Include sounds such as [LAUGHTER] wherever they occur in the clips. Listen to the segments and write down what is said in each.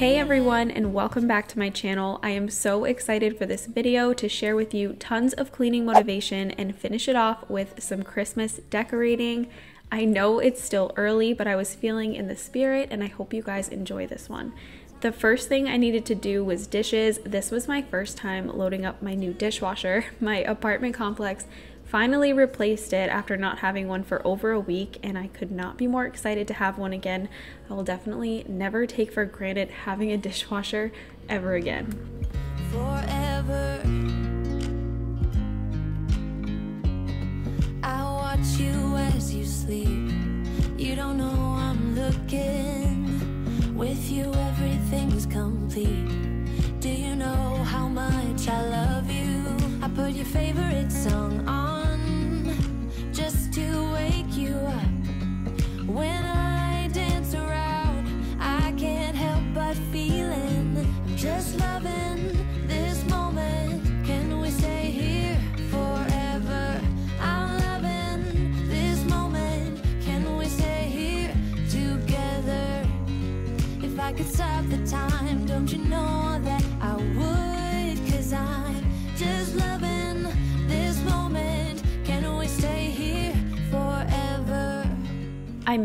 Hey everyone and welcome back to my channel. I am so excited for this video to share with you tons of cleaning motivation and finish it off with some Christmas decorating. I know it's still early, but I was feeling in the spirit and I hope you guys enjoy this one. The first thing I needed to do was dishes. This was my first time loading up my new dishwasher. [LAUGHS] My apartment complex finally replaced it after not having one for over a week and I could not be more excited to have one again. I will definitely never take for granted having a dishwasher ever again. forever. I watch you as you sleep. You don't know I'm looking. With you, everything's complete. Do you know how much I love you? I put your favorite song on When I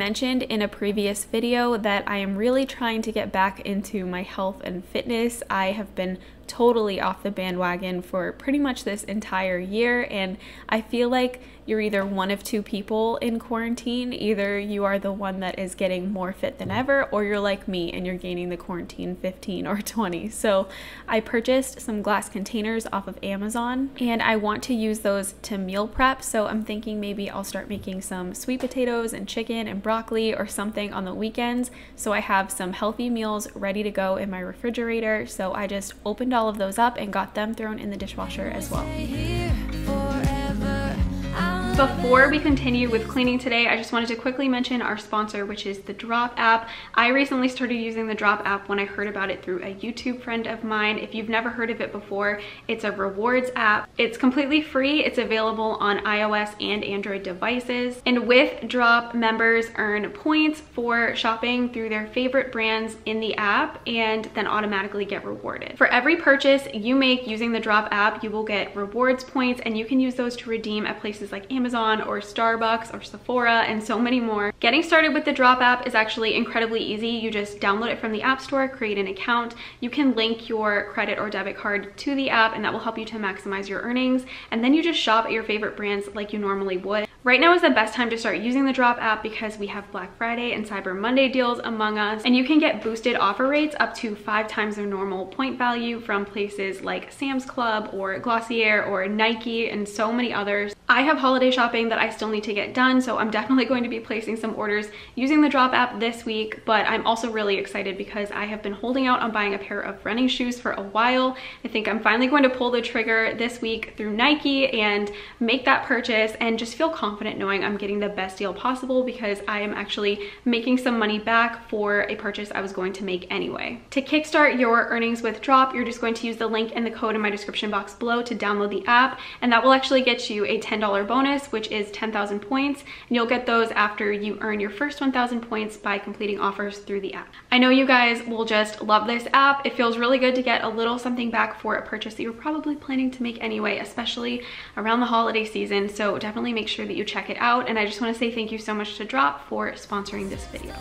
mentioned in a previous video that I am really trying to get back into my health and fitness. I have been totally off the bandwagon for pretty much this entire year, and I feel like you're either one of two people in quarantine. Either you are the one that is getting more fit than ever, or you're like me and you're gaining the quarantine 15 or 20. So I purchased some glass containers off of Amazon and I want to use those to meal prep. So I'm thinking maybe I'll start making some sweet potatoes and chicken and broccoli or something on the weekends. So I have some healthy meals ready to go in my refrigerator. So I just opened all of those up and got them thrown in the dishwasher as well. Before we continue with cleaning today, I just wanted to quickly mention our sponsor, which is the Drop app. I recently started using the Drop app when I heard about it through a YouTube friend of mine. If you've never heard of it before, it's a rewards app. It's completely free. It's available on iOS and Android devices. And with Drop, members earn points for shopping through their favorite brands in the app and then automatically get rewarded. For every purchase you make using the Drop app, you will get rewards points and you can use those to redeem at places like Amazon or Starbucks or Sephora and so many more. Getting started with the Drop app is actually incredibly easy. You just download it from the App Store, create an account. You can link your credit or debit card to the app and that will help you to maximize your earnings. And then you just shop at your favorite brands like you normally would. Right now is the best time to start using the Drop app because we have Black Friday and Cyber Monday deals among us. And you can get boosted offer rates up to five times their normal point value from places like Sam's Club or Glossier or Nike and so many others. I have holiday shopping that I still need to get done, so I'm definitely going to be placing some orders using the Drop app this week, but I'm also really excited because I have been holding out on buying a pair of running shoes for a while. I think I'm finally going to pull the trigger this week through Nike and make that purchase and just feel confident knowing I'm getting the best deal possible because I am actually making some money back for a purchase I was going to make anyway. To kickstart your earnings with Drop, you're just going to use the link and the code in my description box below to download the app, and that will actually get you a $10 bonus, which is 10,000 points, and you'll get those after you earn your first 1,000 points by completing offers through the app. I know you guys will just love this app. It feels really good to get a little something back for a purchase that you're probably planning to make anyway, especially around the holiday season, so definitely make sure that you check it out, and I just want to say thank you so much to Drop for sponsoring this video.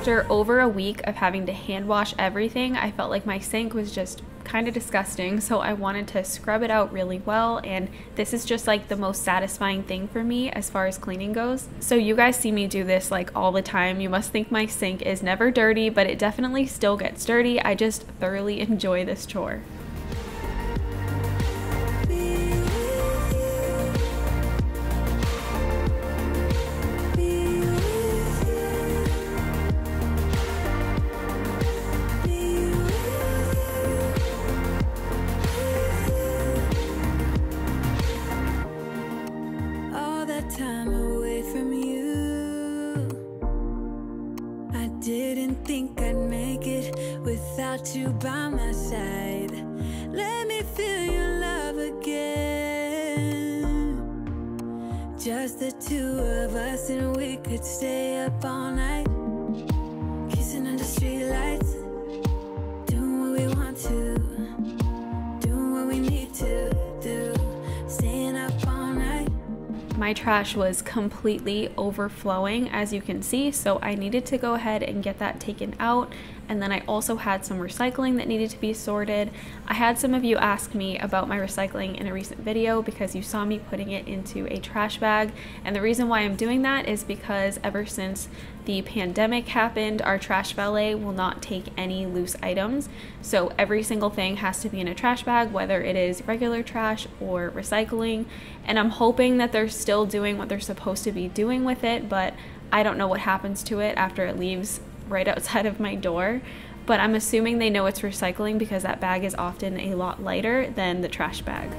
After over a week of having to hand wash everything, I felt like my sink was just kind of disgusting, so I wanted to scrub it out really well, and this is just like the most satisfying thing for me as far as cleaning goes. So you guys see me do this like all the time. You must think my sink is never dirty, but it definitely still gets dirty. I just thoroughly [LAUGHS] enjoy this chore. Trash was completely overflowing as you can see, so I needed to go ahead and get that taken out. And then I also had some recycling that needed to be sorted. I had some of you ask me about my recycling in a recent video because you saw me putting it into a trash bag. And the reason why I'm doing that is because ever since the pandemic happened, our trash valet will not take any loose items. So every single thing has to be in a trash bag, whether it is regular trash or recycling. And I'm hoping that they're still doing what they're supposed to be doing with it, but I don't know what happens to it after it leaves right [LAUGHS] outside of my door. But I'm assuming they know it's recycling because that bag is often a lot lighter than the trash bag.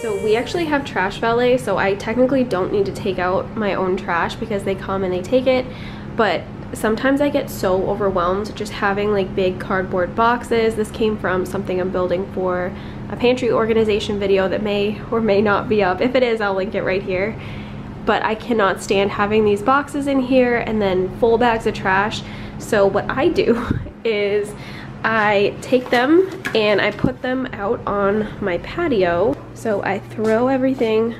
So we actually have trash valet, so I technically don't need to take out my own trash because they come and they take it. But sometimes I get so overwhelmed just having like big cardboard boxes. This came from something I'm building for a pantry organization video that may or may not be up. If it is, I'll link it right here. But I cannot stand having these boxes in here and then full bags of trash. So what I do [LAUGHS] is I take them and I put them out on my patio. So I throw everything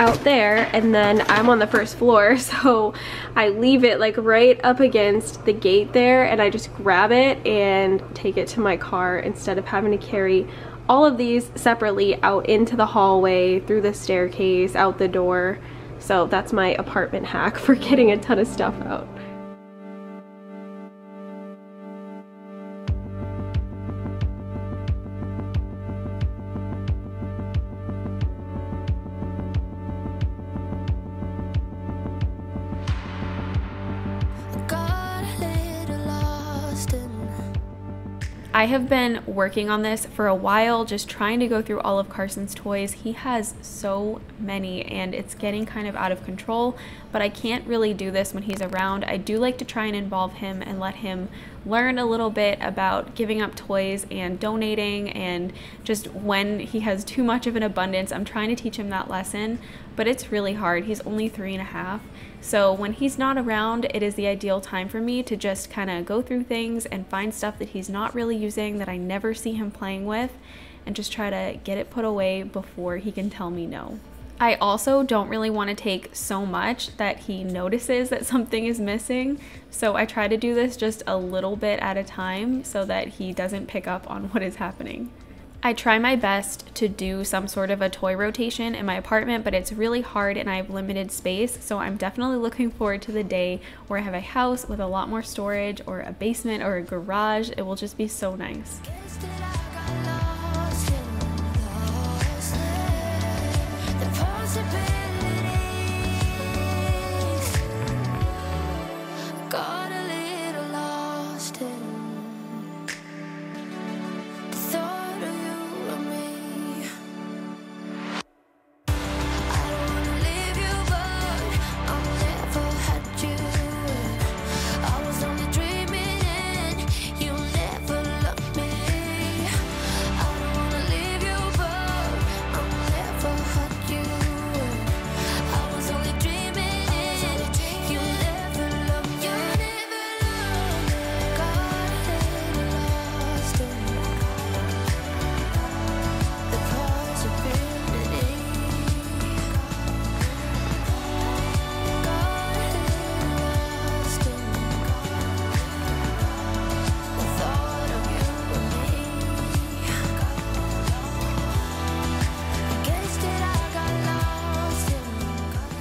out there and then I'm on the first floor. [LAUGHS] So I leave it like right up against the gate there and I just grab it and take it to my car instead of having to carry all of these separately out into the hallway through the staircase out the door. So that's my apartment hack [LAUGHS] for getting a ton of stuff out I have been working on this for a while, just trying to go through all of Carson's toys. He has so many and it's getting kind of out of control, but I can't really do this when he's around. I do like to try and involve him and let him learn a little bit about giving up toys and donating and just when he has too much of an abundance. I'm trying to teach him that lesson, but it's really hard. He's only three and a half. So when he's not around, it is the ideal time for me to just kind of go through things and find stuff that he's not really using that I never see him playing with and just try to get it put away before he can tell me no. I also don't really want to take so much that he notices that something is missing. So I try to do this just a little bit at a time so that he doesn't pick up on what is happening. I try my best to do some sort of a toy rotation in my apartment, but it's really hard and I have limited space. So I'm definitely looking forward to the day where I have a house with a lot more storage or a basement or a garage. It will just be so nice.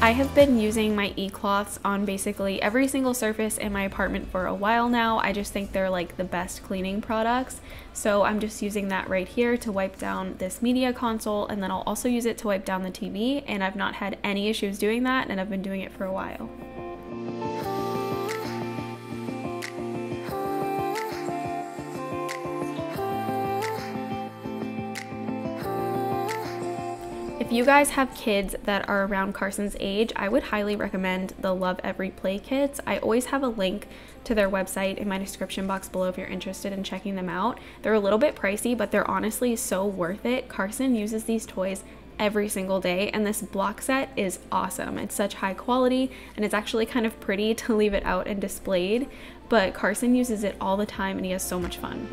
I have been using my e-cloths on basically every single surface in my apartment for a while now. I just think they're like the best cleaning products. So I'm just using that right here to wipe down this media console and then I'll also use it to wipe down the TV and I've not had any issues doing that and I've been doing it for a while. If you guys have kids that are around Carson's age, I would highly recommend the Lovevery Play Kits. I always have a link to their website in my description box below if you're interested in checking them out. They're a little bit pricey, but they're honestly so worth it. Carson uses these toys every single day and this block set is awesome. It's such high quality and it's actually kind of pretty [LAUGHS] to leave it out and displayed, but Carson uses it all the time and he has so much fun.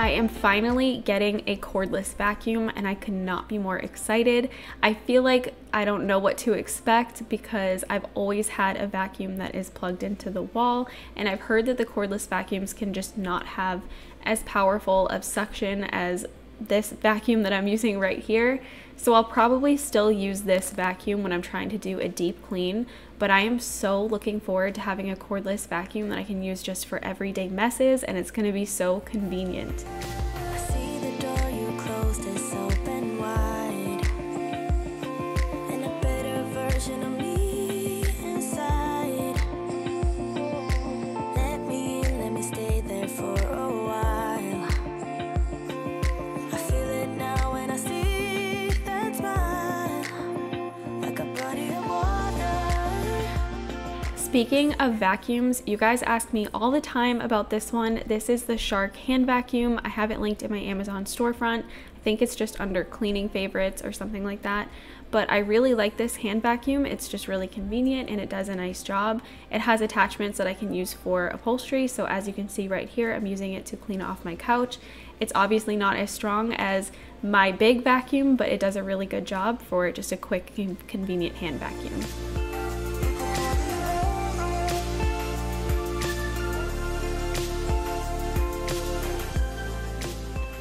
I am finally getting a cordless vacuum and I could not be more excited. I feel like I don't know what to expect because I've always had a vacuum that is plugged into the wall and I've heard that the cordless vacuums can just not have as powerful of suction as this vacuum that I'm using right here. So I'll probably still use this vacuum when I'm trying to do a deep clean, but I am so looking forward to having a cordless vacuum that I can use just for everyday messes and it's gonna be so convenient. Speaking of vacuums, you guys ask me all the time about this one. This is the Shark hand vacuum. I have it linked in my Amazon storefront. I think it's just under cleaning favorites or something like that. But I really like this hand vacuum. It's just really convenient and it does a nice job. It has attachments that I can use for upholstery. So as you can see right here, I'm using it to clean off my couch. It's obviously not as strong as my big vacuum, but it does a really good job for just a quick convenient hand vacuum.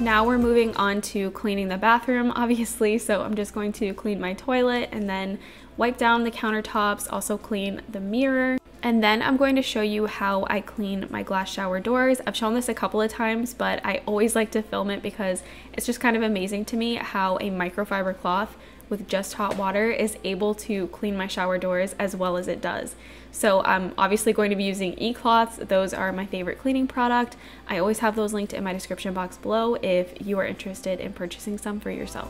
Now we're moving on to cleaning the bathroom, obviously, so I'm just going to clean my toilet and then wipe down the countertops, also clean the mirror. And then I'm going to show you how I clean my glass shower doors. I've shown this a couple of times, but I always like to film it because it's just kind of amazing to me how a microfiber cloth with just hot water is able to clean my shower doors as well as it does. So I'm obviously going to be using e-cloths. Those are my favorite cleaning product. I always have those linked in my description box below if you are interested in purchasing some for yourself.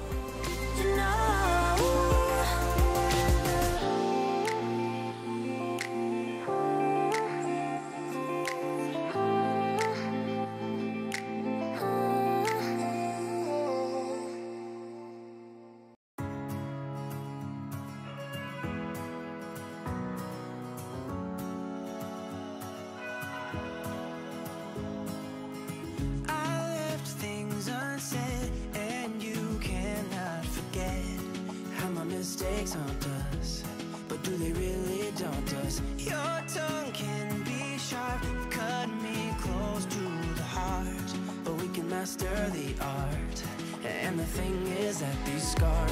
Thing is that these scars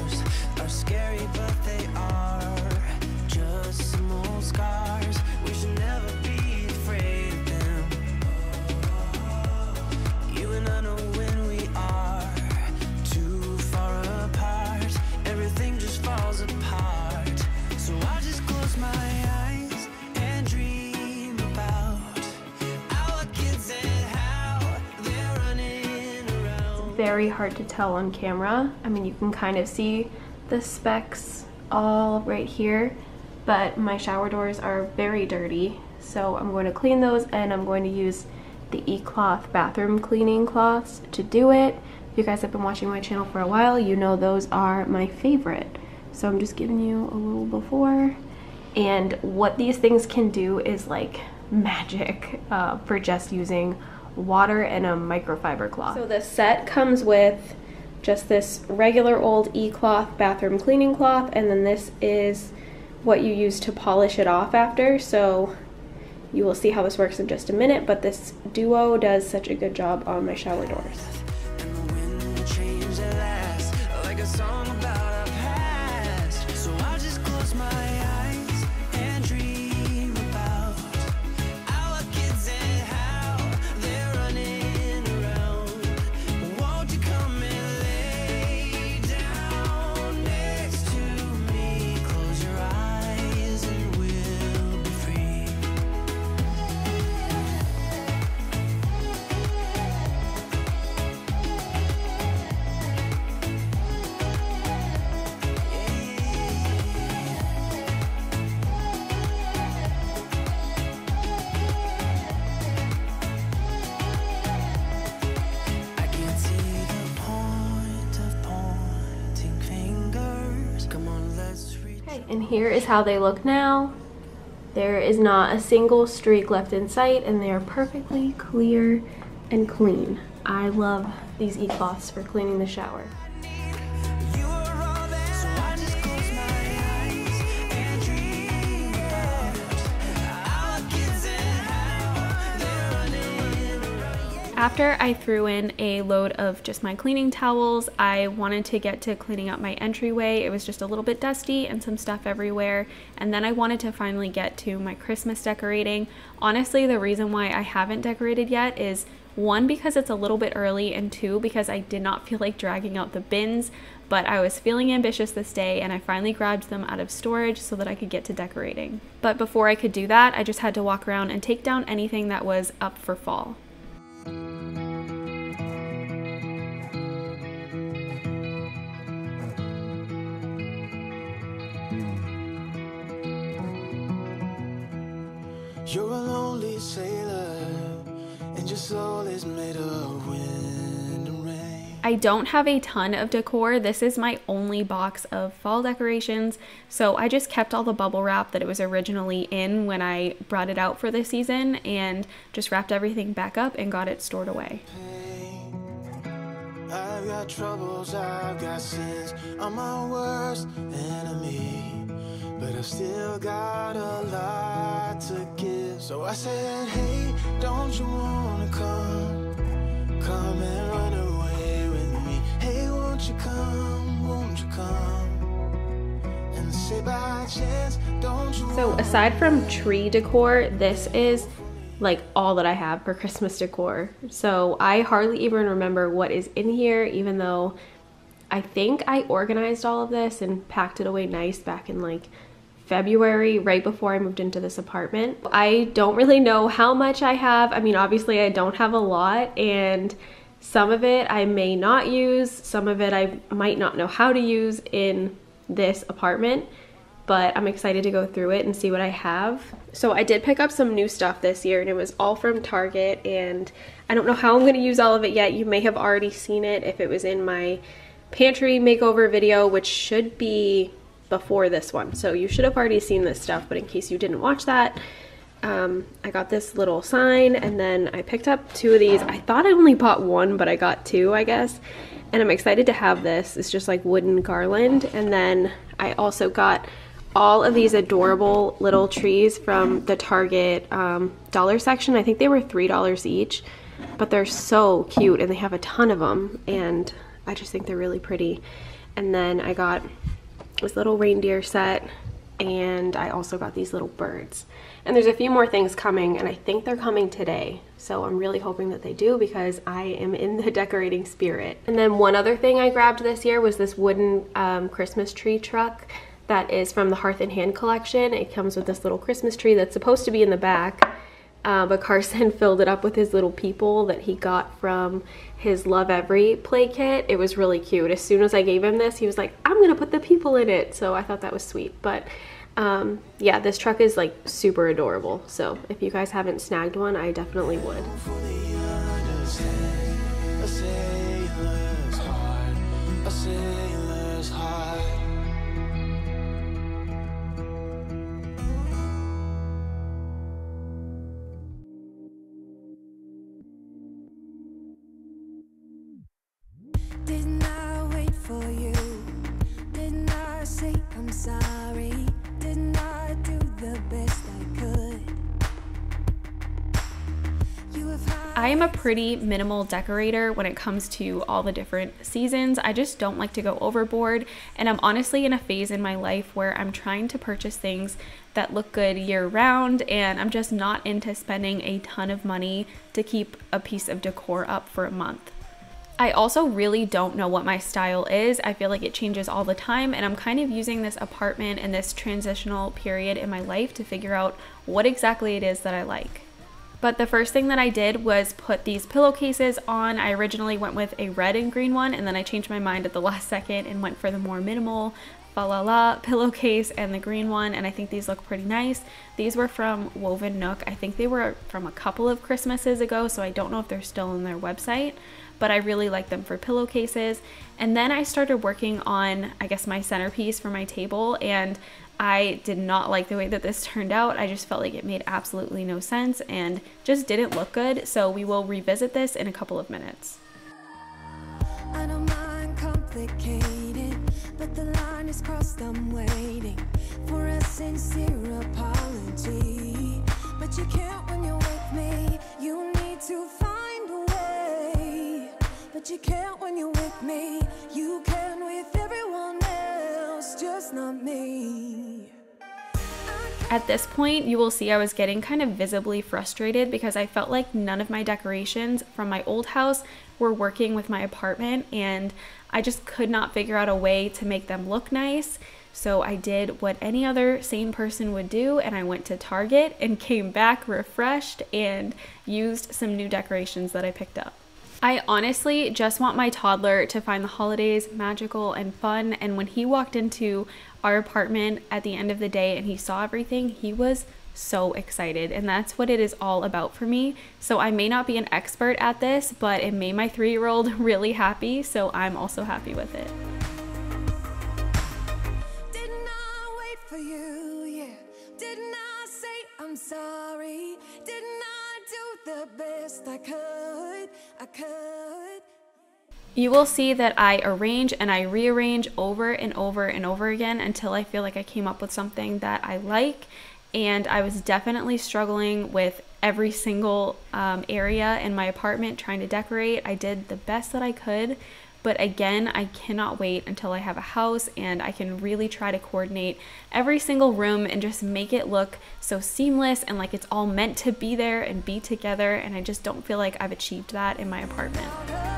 Very hard to tell on camera. I mean you can kind of see the specks all right here but my shower doors are very dirty. So I'm going to clean those and I'm going to use the e-cloth bathroom cleaning cloths to do it. If you guys have been watching my channel for a while you know those are my favorite. So I'm just giving you a little before. And what these things can do is like magic uh, for just using water and a microfiber cloth. So the set comes with just this regular old e-cloth bathroom cleaning cloth and then this is what you use to polish it off after so You will see how this works in just a minute, but this duo does such a good job on my shower doors. And here is how they look now. There is not a single streak left in sight and they are perfectly clear and clean. I love these e-cloths for cleaning the shower. After I threw in a load of just my cleaning towels, I wanted to get to cleaning up my entryway. It was just a little bit dusty and some stuff everywhere. And then I wanted to finally get to my Christmas decorating. Honestly, the reason why I haven't decorated yet is one, because it's a little bit early, and two, because I did not [LAUGHS] feel like dragging out the bins, but I was feeling ambitious this day and I finally grabbed them out of storage so that I could get to decorating. But before I could do that, I just had to walk around and take down anything that was up for fall. You're a lonely sailor, and your soul is made of wind. I don't have a ton of decor. This is my only box of fall decorations, so I just kept all the bubble wrap that it was originally in when I brought it out for this season and just wrapped everything back up and got it stored away. I've got troubles, I've got sins, I'm my worst enemy. But I've still got a lot to give So I said, hey, don't you wanna come Come and run away So aside from tree decor, this is like all that I have for Christmas decor. So I hardly even remember what is in here, even though I think I organized all of this and packed it away nice back in like February, right before I moved into this apartment. I don't really know how much I have. I mean, obviously I don't have a lot and some of it I may not use, some of it I might not know how to use in this apartment, but I'm excited to go through it and see what I have. So I did pick up some new stuff this year and it was all from Target and I don't know how I'm gonna use all of it yet. You may have already seen it if it was in my pantry makeover video, which should be before this one. So you should have already seen this stuff, but in case you didn't watch that, um, I got this little sign and then I picked up two of these. I thought I only bought one, but I got two, I guess. And I'm excited to have this. It's just like wooden garland. And then I also got all of these adorable little trees from the Target um, dollar section. I think they were $3 each, but they're so cute and they have a ton of them. And I just think they're really pretty. And then I got this little reindeer set and I also got these little birds. And there's a few more things coming and I think they're coming today. So I'm really hoping that they do because I am in the [LAUGHS] decorating spirit. And then one other thing I grabbed this year was this wooden um, Christmas tree truck that is from the Hearth and Hand collection. It comes with this little Christmas tree that's supposed to be in the back uh, but Carson [LAUGHS] filled it up with his little people that he got from his Lovevery play kit. It was really cute. As soon as I gave him this, he was like, I'm gonna put the people in it. So I thought that was sweet. But um, yeah, this truck is like super adorable. So if you guys haven't snagged one, I definitely would. I am a pretty minimal decorator when it comes to all the different seasons. I just don't like to go overboard, and I'm honestly in a phase in my life where I'm trying to purchase things that look good year round, and I'm just not into spending a ton of money to keep a piece of decor up for a month. I also really don't know what my style is. I feel like it changes all the time, and I'm kind of using this apartment and this transitional period in my life to figure out what exactly it is that I like. But the first thing that I did was put these pillowcases on. I originally went with a red and green one and then I changed my mind at the [LAUGHS] last second and went for the more minimal fa la la [LAUGHS] pillowcase and the green one and I think these look pretty nice. These were from Woven Nook. I think they were from a couple of Christmases ago so I don't know if they're still on their website but I really like them for pillowcases. And then I started working on, I guess, my centerpiece for my table and I did not like the way that this turned out. I just felt like it made absolutely no sense and just didn't look good. So we will revisit this in a couple of minutes. but the line is crossed. I'm waiting for a sincere apology. But you can't when you're with me. You need to find a way. But you can't when you're with me. You can with everyone At this point, you will see I was getting kind of visibly frustrated because I felt like none of my decorations from my old house were working with my apartment and I just could not figure out a way to make them look nice. So I did what any other sane person would do and I went to Target and [LAUGHS] came back refreshed and used some new decorations that I picked up. I honestly just want my toddler to find the holidays magical and fun. And when he walked into our apartment at the end of the day and he saw everything, he was so excited. And that's what it is all about for me. So I may not be an expert at this, but it made my three year old [LAUGHS] really happy. So I'm also happy with it. the best I could. You will see that I arrange and I rearrange over and over and over again until I feel like I came up with something that I like. And I was definitely struggling with every single um, area in my apartment trying to decorate. I did the best that I could, but again, I cannot wait until I have a house and I can really try to coordinate every single room and just make it look so seamless and like it's all meant to be there and be together. And I just don't feel like I've achieved that in my apartment.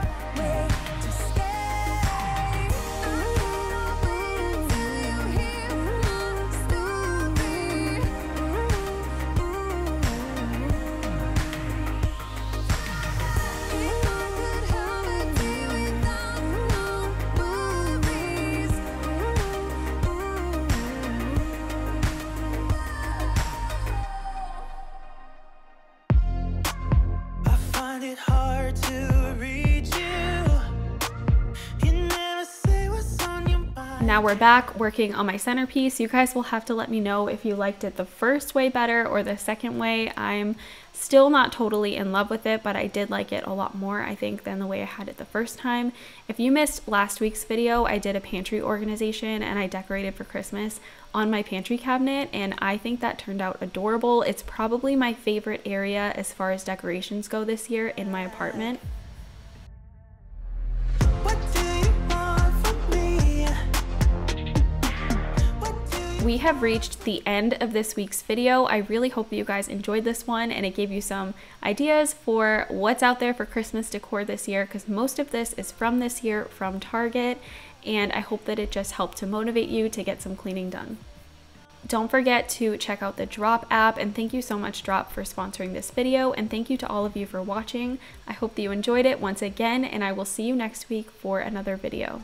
Now we're back working on my centerpiece. You guys will have to let me know if you liked it the first way better or the second way. I'm still not totally in love with it, but I did like it a lot more, I think, than the way I had it the first time. If you missed last week's video, I did a pantry organization and I decorated for Christmas on my pantry cabinet, and I think that turned out adorable. It's probably my favorite area as far as decorations go this year in my apartment. We have reached the end of this week's video. I really hope you guys enjoyed this one and it gave you some ideas for what's out there for Christmas decor this year because most of this is from this year from Target and I hope that it just helped to motivate you to get some cleaning done. Don't forget to check out the Drop app and thank you so much Drop for sponsoring this video and thank you to all of you for watching. I hope that you enjoyed it once again and I will see you next week for another video.